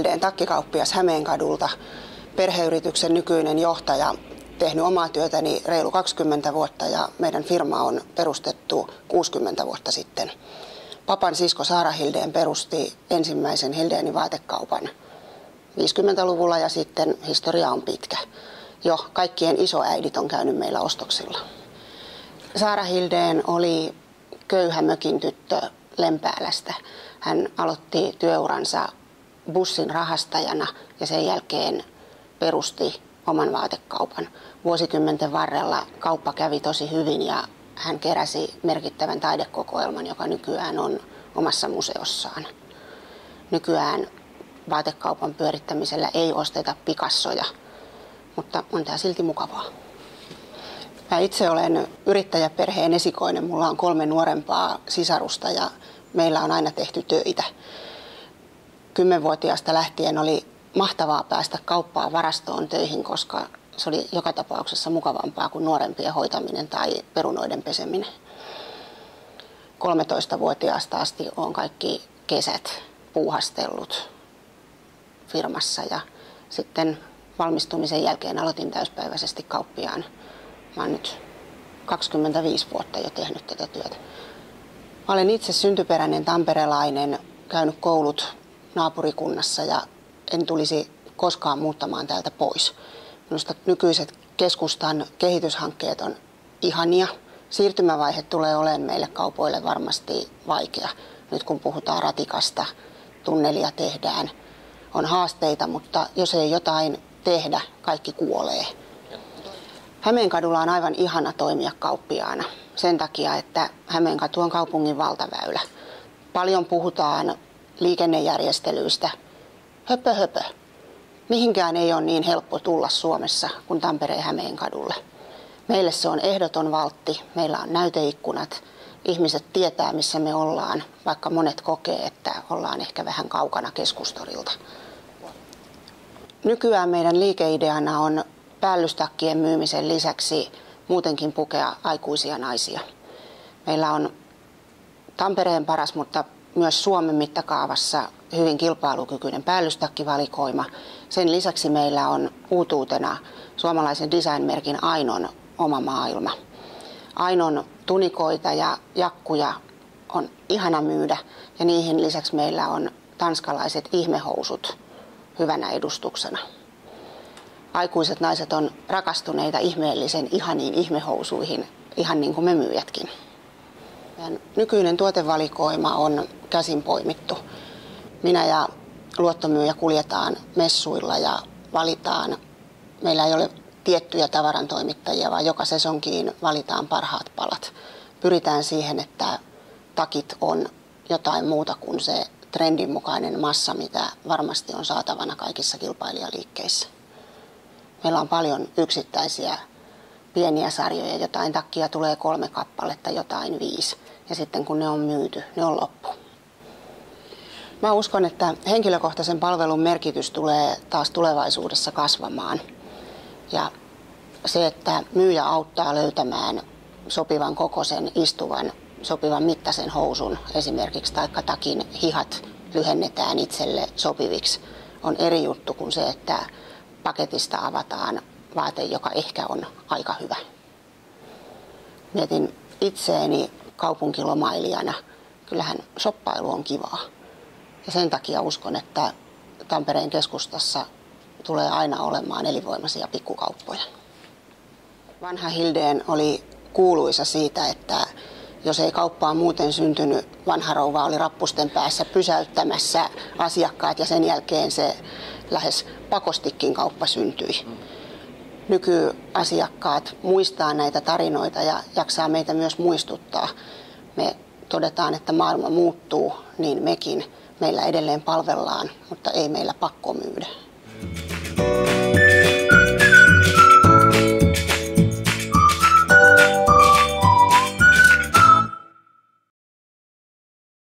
Hildeen takkikauppias Hämeenkadulta, perheyrityksen nykyinen johtaja, tehnyt omaa työtäni reilu 20 vuotta ja meidän firma on perustettu 60 vuotta sitten. Papan sisko Saara Hildeen perusti ensimmäisen Hildeenin vaatekaupan 50-luvulla ja sitten historia on pitkä. Jo kaikkien isoäidit on käynyt meillä ostoksilla. Saara Hildeen oli köyhä mökin tyttö Lempäälästä. Hän aloitti työuransa bussin rahastajana ja sen jälkeen perusti oman vaatekaupan. Vuosikymmenten varrella kauppa kävi tosi hyvin ja hän keräsi merkittävän taidekokoelman, joka nykyään on omassa museossaan. Nykyään vaatekaupan pyörittämisellä ei osteta pikassoja, mutta on tämä silti mukavaa. Mä itse olen yrittäjäperheen esikoinen. Mulla on kolme nuorempaa sisarusta ja meillä on aina tehty töitä. Kymmenvuotiaasta lähtien oli mahtavaa päästä kauppaan varastoon töihin, koska se oli joka tapauksessa mukavampaa kuin nuorempien hoitaminen tai perunoiden peseminen. 13-vuotiaasta asti olen kaikki kesät puuhastellut firmassa ja sitten valmistumisen jälkeen aloitin täyspäiväisesti kauppiaan. Mä oon nyt 25 vuotta jo tehnyt tätä työtä. Mä olen itse syntyperäinen tamperelainen, käynyt koulut naapurikunnassa ja en tulisi koskaan muuttamaan täältä pois. Minusta nykyiset keskustan kehityshankkeet on ihania. Siirtymävaihe tulee olemaan meille kaupoille varmasti vaikea. Nyt kun puhutaan ratikasta, tunnelia tehdään. On haasteita, mutta jos ei jotain tehdä, kaikki kuolee. Hämeenkadulla on aivan ihana toimia kauppiaana sen takia, että Hämeenkatu on kaupungin valtaväylä. Paljon puhutaan liikennejärjestelyistä. Höpö höpö. Mihinkään ei ole niin helppo tulla Suomessa kuin Tampereen Hämeenkadulle. Meille se on ehdoton valtti. Meillä on näyteikkunat. Ihmiset tietää, missä me ollaan, vaikka monet kokee, että ollaan ehkä vähän kaukana keskustorilta. Nykyään meidän liikeideana on päällystakkien myymisen lisäksi muutenkin pukea aikuisia naisia. Meillä on Tampereen paras, mutta myös Suomen mittakaavassa hyvin kilpailukykyinen päällystakkivalikoima. Sen lisäksi meillä on uutuutena suomalaisen designmerkin Ainon oma maailma. Ainon tunikoita ja jakkuja on ihana myydä ja niihin lisäksi meillä on tanskalaiset ihmehousut hyvänä edustuksena aikuiset naiset on rakastuneita ihmeellisen ihaniin ihmehousuihin, ihan niin kuin me myyjätkin. Meidän nykyinen tuotevalikoima on käsin poimittu. Minä ja luottomyyjä kuljetaan messuilla ja valitaan. Meillä ei ole tiettyjä tavarantoimittajia, vaan joka sesonkiin valitaan parhaat palat. Pyritään siihen, että takit on jotain muuta kuin se trendin mukainen massa, mitä varmasti on saatavana kaikissa kilpailijaliikkeissä. Meillä on paljon yksittäisiä pieniä sarjoja, jotain takkia tulee kolme kappaletta, jotain viisi. Ja sitten kun ne on myyty, ne on loppu. Mä uskon, että henkilökohtaisen palvelun merkitys tulee taas tulevaisuudessa kasvamaan. Ja se, että myyjä auttaa löytämään sopivan kokoisen, istuvan, sopivan mittaisen housun esimerkiksi, taikka takin hihat lyhennetään itselle sopiviksi, on eri juttu kuin se, että paketista avataan vaate, joka ehkä on aika hyvä. Mietin itseeni kaupunkilomailijana. Kyllähän soppailu on kivaa. Ja sen takia uskon, että Tampereen keskustassa tulee aina olemaan elinvoimaisia pikkukauppoja. Vanha Hildeen oli kuuluisa siitä, että jos ei kauppaa muuten syntynyt, vanha rouva oli rappusten päässä pysäyttämässä asiakkaat ja sen jälkeen se lähes pakostikin kauppa syntyi. Nykyasiakkaat muistaa näitä tarinoita ja jaksaa meitä myös muistuttaa. Me todetaan, että maailma muuttuu, niin mekin. Meillä edelleen palvellaan, mutta ei meillä pakko myydä.